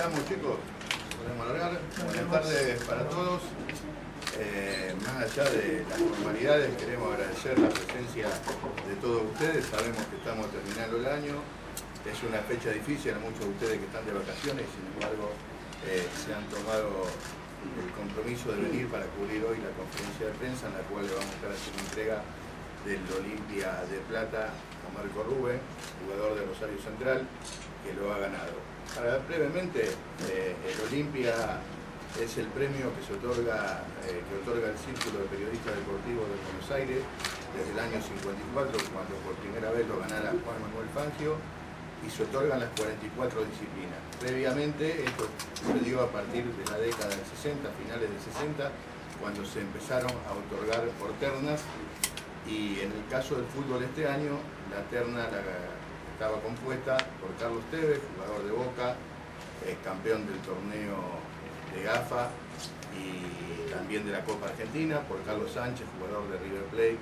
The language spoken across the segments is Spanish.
estamos chicos, podemos alargar. Buenas tardes para todos. Eh, más allá de las formalidades, queremos agradecer la presencia de todos ustedes. Sabemos que estamos terminando el año. Es una fecha difícil a muchos de ustedes que están de vacaciones, sin embargo, eh, se han tomado el compromiso de venir para cubrir hoy la conferencia de prensa en la cual le vamos a estar haciendo entrega del Olimpia de Plata a Marco Rubén, jugador de Rosario Central, que lo ha ganado. Para brevemente, eh, el Olimpia es el premio que se otorga, eh, que otorga el Círculo de Periodistas Deportivos de Buenos Aires desde el año 54, cuando por primera vez lo ganara Juan Manuel Fangio, y se otorgan las 44 disciplinas. Previamente, esto se dio a partir de la década del 60, finales del 60, cuando se empezaron a otorgar por ternas, y en el caso del fútbol este año, la terna estaba compuesta por Carlos Tevez, jugador de Boca, eh, campeón del torneo de GAFA y también de la Copa Argentina, por Carlos Sánchez, jugador de River Plate,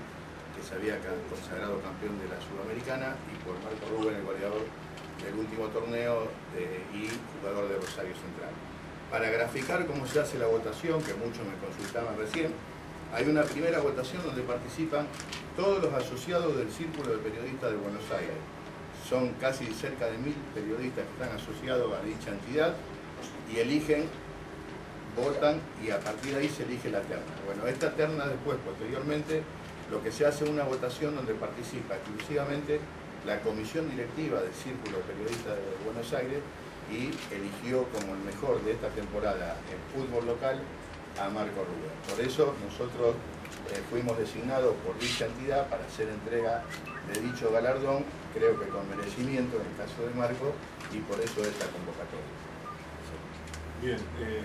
que se había consagrado campeón de la Sudamericana, y por Marco Rubén, el goleador del último torneo y jugador de Rosario Central. Para graficar cómo se hace la votación, que muchos me consultaban recién, hay una primera votación donde participan todos los asociados del Círculo de Periodistas de Buenos Aires. Son casi cerca de mil periodistas que están asociados a dicha entidad y eligen votan y a partir de ahí se elige la terna. Bueno, esta terna después, posteriormente, lo que se hace es una votación donde participa exclusivamente la comisión directiva del Círculo Periodista de Buenos Aires y eligió como el mejor de esta temporada en fútbol local a Marco Rubén. Por eso nosotros eh, fuimos designados por dicha entidad para hacer entrega de dicho galardón, creo que con merecimiento en el caso de Marco, y por eso esta convocatoria. Bien, eh,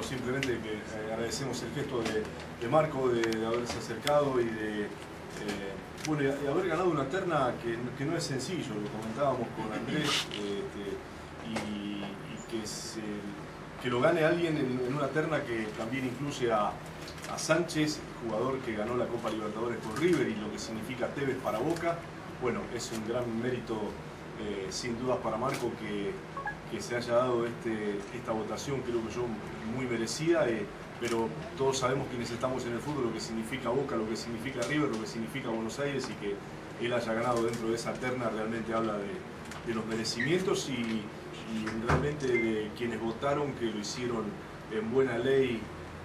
simplemente que eh, agradecemos el gesto de, Marco de, haberse acercado y de eh, haber ganado una terna que, no es sencillo, lo comentábamos con Andrés, este, y, que, lo gane alguien en, una terna que también incluye a, Sánchez, jugador que ganó la Copa Libertadores con River y lo que significa Tevez para Boca. Bueno, es un gran mérito sin dudas para Marco que que se haya dado este, esta votación, creo que yo muy merecida, eh, pero todos sabemos quienes estamos en el fútbol, lo que significa Boca, lo que significa River, lo que significa Buenos Aires y que él haya ganado dentro de esa terna realmente habla de, los merecimientos y, realmente de quienes votaron que lo hicieron en buena ley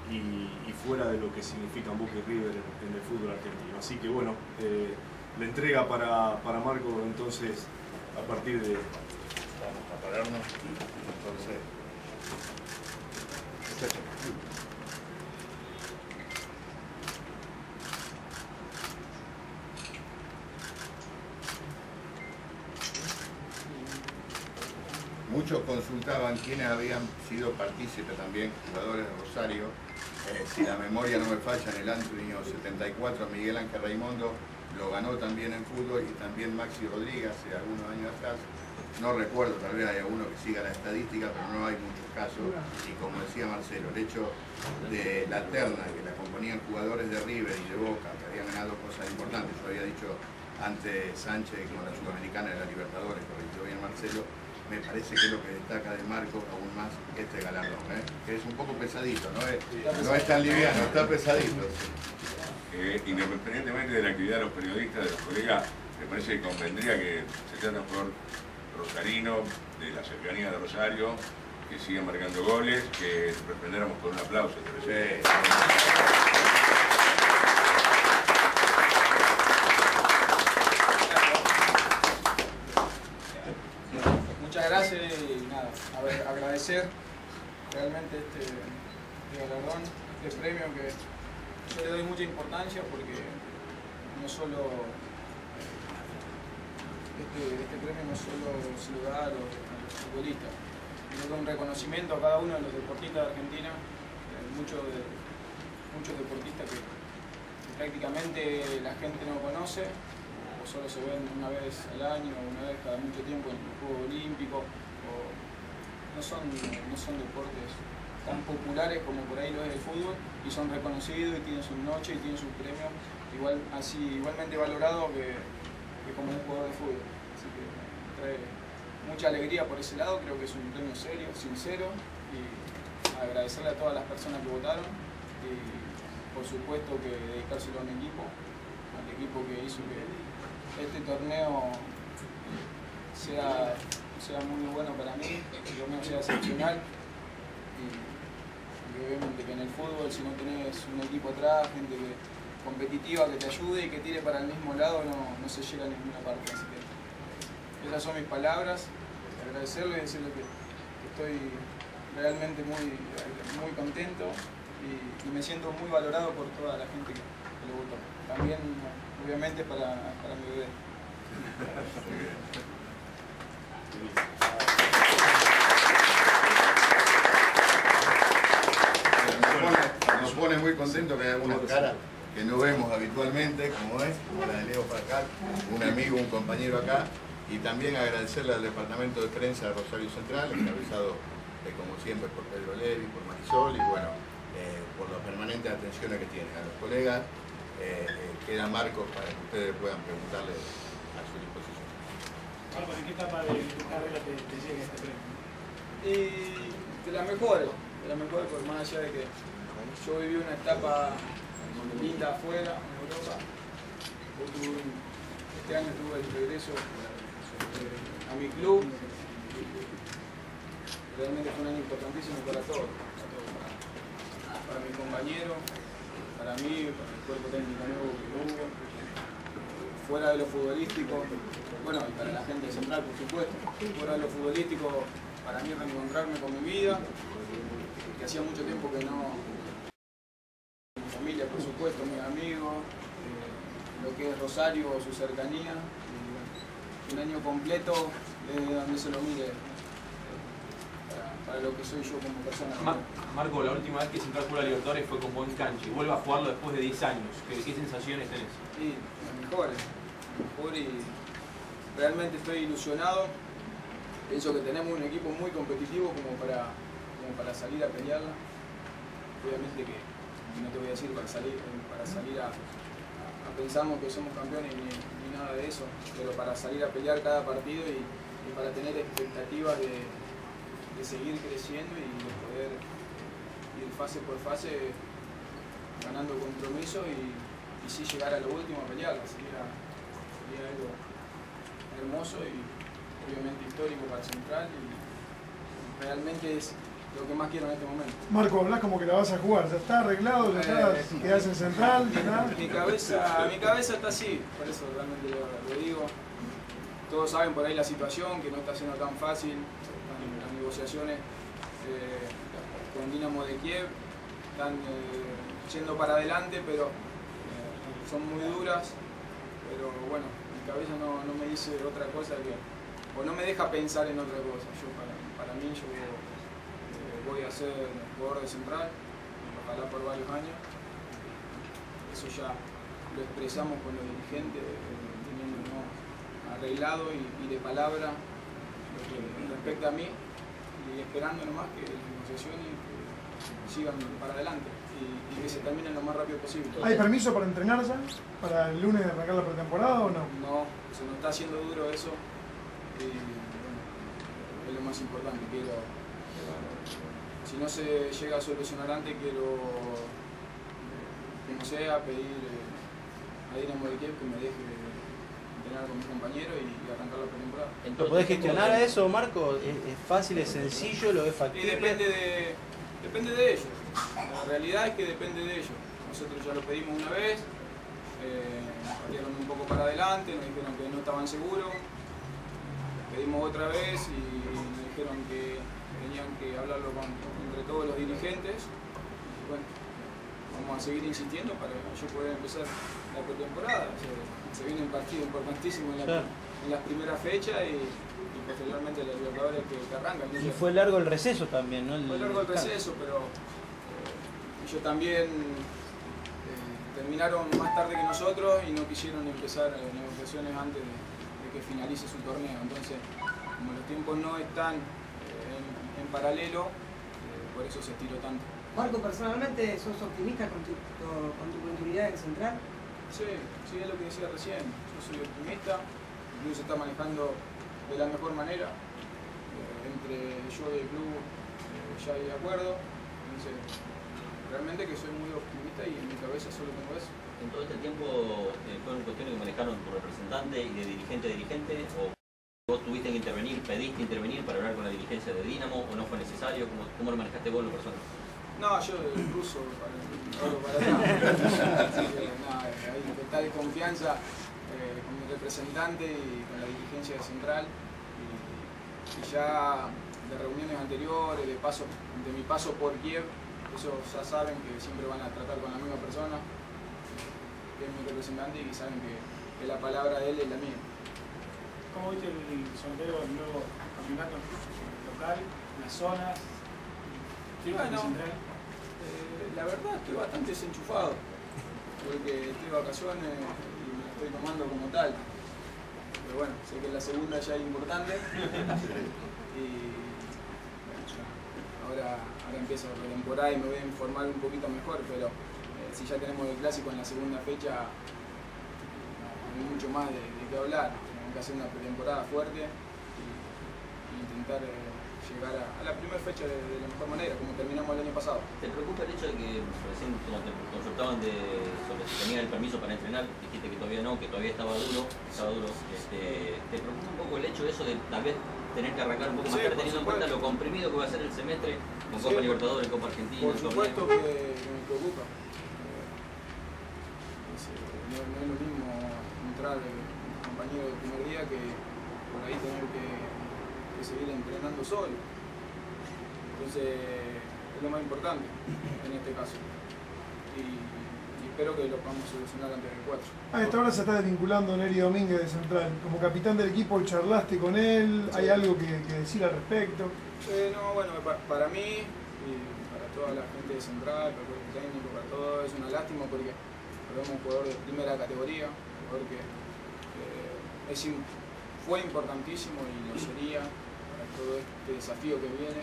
y, fuera de lo que significan Boca y River en, el fútbol argentino. Así que bueno, eh, la entrega para, para Marco entonces a partir de, Muchos consultaban quiénes habían sido partícipes también, jugadores de Rosario. Eh, si la memoria no me falla, en el año 74 Miguel Ángel Raimondo lo ganó también en fútbol y también Maxi Rodríguez hace algunos años atrás no recuerdo, tal vez haya uno que siga la estadística, pero no hay muchos casos. Y como decía Marcelo, el hecho de la terna que la componían jugadores de River y de Boca, que habían ganado cosas importantes, yo había dicho antes Sánchez con la Sudamericana de la Libertadores, corrigió bien Marcelo, me parece que es lo que destaca de Marco aún más este galardón, ¿eh? que es un poco pesadito, no es, no es tan liviano, está pesadito. Eh, independientemente de la actividad de los periodistas, de los colegas, me parece que convendría que se trata por rosarino, de la cercanía de Rosario, que siguen marcando goles, que respondiéramos con un aplauso. Muchas gracias y nada, ver, agradecer realmente este, galardón, este premio que yo le doy mucha importancia porque no solo este, este, premio no solo se lo da a los, futbolistas, sino que un reconocimiento a cada uno de los deportistas de Argentina, eh, muchos, muchos deportistas que, prácticamente la gente no conoce, o solo se ven una vez al año, una vez cada mucho tiempo en los Juegos Olímpicos, no son, no son deportes tan populares como por ahí lo es el fútbol y son reconocidos y tienen sus noches y tienen sus premios igual, así, igualmente valorados que, como un jugador de fútbol. Así que trae mucha alegría por ese lado, creo que es un premio serio, sincero y agradecerle a todas las personas que votaron y por supuesto que dedicárselo a mi equipo, al equipo que hizo que este torneo sea, muy bueno para mí, que el torneo sea excepcional y, obviamente que en el fútbol si no tenés un equipo atrás, gente competitiva que te ayude y que tire para el mismo lado no, no se llega a ninguna parte. Así que esas son mis palabras, agradecerle y decirle que, que estoy realmente muy, muy contento y, y me siento muy valorado por toda la gente que, que lo votó. También, obviamente, para, para mi bebé. Nos pone, nos pone muy contento que hay algunas caras que no vemos habitualmente, como es, como la de Leo Farcal, un amigo, un compañero acá, y también agradecerle al Departamento de Prensa de Rosario Central, encabezado eh, como siempre por Pedro Levi, por Marisol, y bueno, eh, por las permanentes atenciones que tienen a los colegas, eh, eh, quedan marcos para que ustedes puedan preguntarle a su disposición. Marcos, ¿en qué etapa de tu carrera te, te llega este premio? Y de las mejores, de las mejores, por más allá de que yo viví una etapa linda afuera, en Europa. Este año tuve el regreso a mi club. Realmente fue un año importantísimo para todos, para, todos, para, para mis compañeros, para mí, para el cuerpo técnico nuevo que hubo, fuera de lo futbolístico, bueno, y para la gente Central, por supuesto, fuera de lo futbolístico, para mí reencontrarme con mi vida, que hacía mucho tiempo que no, mi familia, por supuesto, mis amigos, eh, su cercanía, y un año completo desde donde se lo mire eh, para, lo que soy yo como persona. Ma- Marco, la última vez que jugó a Libertadores fue con buen cancha y vuelve a jugarlo después de 10 años. ¿Qué, qué sensaciones tenés? Sí, lo mejor, lo mejor y realmente estoy ilusionado. Pienso que tenemos un equipo muy competitivo como para, como para salir a pelearla. Obviamente que no te voy a decir para salir, para salir a, a pensarnos que somos campeones ni, nada de eso, pero para salir a pelear cada partido y, para tener expectativas de, de seguir creciendo y de poder ir fase por fase ganando compromiso y, y sí llegar a lo último a pelear. Sería, sería algo hermoso y obviamente histórico para Central y realmente es lo que más quiero en este momento. Marco, hablas como que la vas a jugar, ya está arreglado, ya Eh, quedás en central, ¿verdad? Mi cabeza, mi cabeza está así, por eso realmente lo, lo digo. Todos saben por ahí la situación, que no está siendo tan fácil, las negociaciones eh, con Dinamo de Kiev, están eh, yendo para adelante, pero eh, son muy duras, pero bueno, mi cabeza no, no me dice otra cosa que, o no me deja pensar en otra cosa. Yo para, para mí yo voy a ser jugador de central, ojalá por varios años. Eso ya lo expresamos con los dirigentes, teniéndonos arreglado y, y de palabra lo que respecta a mí y esperando nomás que las negociaciones sigan para adelante y, y que se terminen lo más rápido posible. ¿Hay permiso para entrenar ya? ¿Para el lunes arrancar la pretemporada o no? No, se nos está haciendo duro eso y bueno, es lo más importante. Quiero, si no se llega a solucionar antes, quiero, eh, como sea, pedir a Dinamo de Kiev que me deje entrenar con mis compañeros y, y arrancar la pretemporada. ¿Lo podés gestionar a eso, Marco? ¿Es, fácil, es sencillo, lo es Y factible? depende de, depende de ellos. La realidad es que depende de ellos. Nosotros ya lo pedimos una vez, eh, un poco para adelante, nos dijeron que no estaban seguros. Pedimos otra vez y nos dijeron que tenían que hablarlo con, entre todos los dirigentes. Bueno, vamos a seguir insistiendo para yo poder empezar la pretemporada. O sea, se viene un partido importantísimo en, la- Claro. en las primeras fechas y, y posteriormente los Libertadores que, que arrancan. Y fue largo el receso también, ¿no? fue largo el receso, pero eh, ellos también eh, terminaron más tarde que nosotros y no quisieron empezar eh, negociaciones antes de, de que finalice su torneo. Entonces, como los tiempos no están en, paralelo, eh, por eso se estiró tanto. Marco, personalmente, ¿sos optimista con tu, con tu continuidad en Central? Sí, sí, es lo que decía recién. Yo soy optimista, el club se está manejando de la mejor manera. yo del club eh, ya hay acuerdo. Entonces, realmente que soy muy optimista y en mi cabeza solo tengo eso. ¿En todo este tiempo eh, fueron cuestiones que manejaron tu representante y de dirigente a dirigente? ¿O vos tuviste que intervenir, pediste intervenir para hablar con la dirigencia de Dinamo o no fue necesario? ¿Cómo, cómo lo manejaste vos lo personal? No, yo el ruso para, para atrás. Así que nada, hay total confianza eh, con mi representante y con la dirigencia de Central. Y, y ya de reuniones anteriores, de paso, de mi paso por Kiev, ellos ya saben que siempre van a tratar con la misma persona, que es mi representante y que saben que, que la palabra de él es la mía. ¿Cómo viste el sorteo del nuevo campeonato local, las zonas? ¿Qué Bueno? Eh, la verdad estoy bastante desenchufado, porque estoy de vacaciones y me estoy tomando como tal. Pero bueno, sé que la segunda ya es importante. y bueno, ya, ahora, ahora empieza la temporada y me voy a informar un poquito mejor, pero eh, si ya tenemos el clásico en la segunda fecha, no hay mucho más de, de qué hablar. Que hacer una pretemporada fuerte y, y intentar eh, llegar a, a la primera fecha de, de la mejor manera, como terminamos el año pasado. ¿Te preocupa el hecho de que recién cuando te consultaban de, sobre si tenías el permiso para entrenar, dijiste que todavía no, que todavía estaba duro, estaba duro. Este, ¿Te preocupa un poco el hecho de eso de tal vez tener que arrancar un poco más Sí, tarde teniendo en cuenta lo comprimido que va a ser el semestre con Sí, Copa Libertadores, Copa Argentina, Por supuesto que, que me preocupa. Eh, es, eh, no, no es lo mismo entrar eh, compañero del primer día que por ahí tener que, que seguir entrenando solo. Entonces es lo más importante en este caso. Y, y espero que lo podamos solucionar antes del 4. A esta hora se está desvinculando Neri Domínguez de Central. Como capitán del equipo, ¿charlaste con él? ¿Hay Sí. algo que, que decir al respecto? Eh, no, bueno, pa- para mí y para toda la gente de Central, para el técnico, para todo, es una lástima porque perdemos un jugador de primera categoría, un jugador que es fue importantísimo y lo sería para todo este desafío que viene.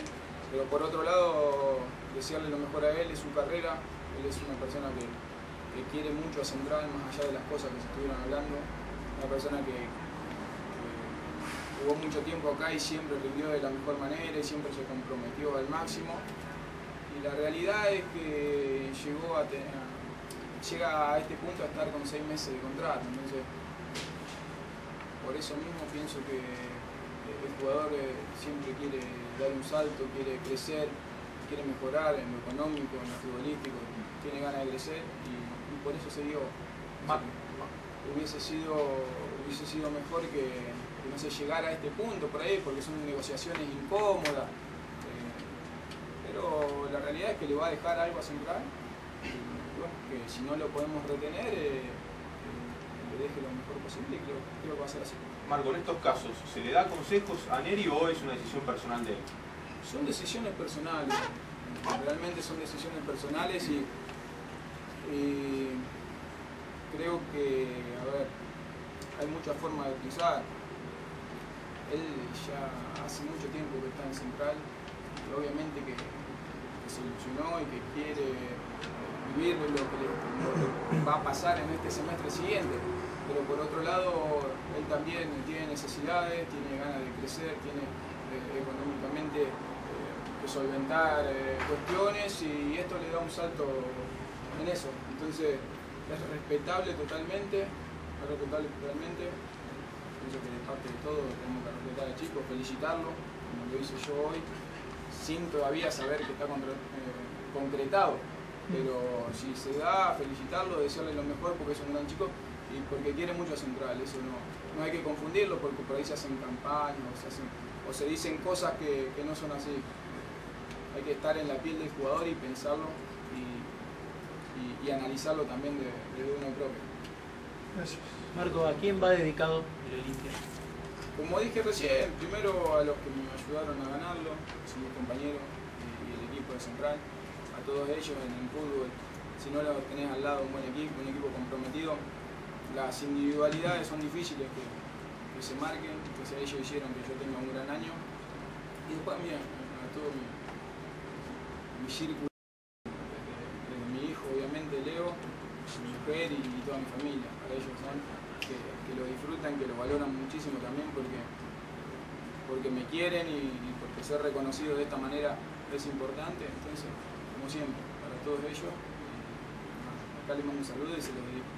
Pero por otro lado, desearle lo mejor a él, es su carrera, él es una persona que, que quiere mucho a Central, más allá de las cosas que se estuvieron hablando, una persona que, que jugó mucho tiempo acá y siempre rindió de la mejor manera y siempre se comprometió al máximo. Y la realidad es que llegó a llega a este punto a estar con seis meses de contrato. Entonces, por eso mismo pienso que el jugador eh, siempre quiere dar un salto, quiere crecer, quiere mejorar en lo económico, en lo futbolístico, tiene ganas de crecer y, y por eso se dio. Hubiese sido, hubiese sido mejor que, que no se llegara a este punto por ahí, porque son negociaciones incómodas. eh, pero la realidad es que le va a dejar algo a Central y bueno, que si no lo podemos retener, eh, deje lo mejor posible y creo, creo que va a ser así. Marco, en estos casos, ¿se le da consejos a Neri o es una decisión personal de él? Son decisiones personales, realmente son decisiones personales y, y creo que, a ver, hay muchas formas de pensar. Él ya hace mucho tiempo que está en Central y obviamente que, que se ilusionó y que quiere vivir lo que, le, lo que va a pasar en este semestre siguiente. Pero por otro lado, él también tiene necesidades, tiene ganas de crecer, tiene eh, económicamente eh, que solventar eh, cuestiones y esto le da un salto en eso. Entonces es respetable totalmente, es respetable totalmente. Pienso que de parte de todo tenemos que respetar al chico, felicitarlo, como lo hice yo hoy, sin todavía saber que está concretado. Pero si se da, felicitarlo, desearle lo mejor porque es un gran chico y porque quiere mucho a Central. Eso no, no hay que confundirlo porque por ahí se hacen campañas o se, hacen- o se dicen cosas que, que no son así. Hay que estar en la piel del jugador y pensarlo y, y- y analizarlo también de- desde uno propio. Gracias. Marco, ¿a quién va dedicado el Olimpia? Como dije recién, primero a los que me ayudaron a ganarlo, son mis compañeros y, el equipo de Central, a todos ellos en el fútbol, si no lo tenés al lado un buen equipo, un equipo comprometido, las individualidades son difíciles que, que se marquen, que sea ellos hicieron que yo tenga un gran año. Y después a mí, a, todo mi, mi círculo, desde, mi hijo obviamente, Leo, mi mujer y, toda mi familia, para ellos son que, que lo disfrutan, que lo valoran muchísimo también porque porque me quieren y, y porque ser reconocido de esta manera es importante. Entonces, como siempre, para todos ellos, nada, acá les mando un saludo y se los dedico.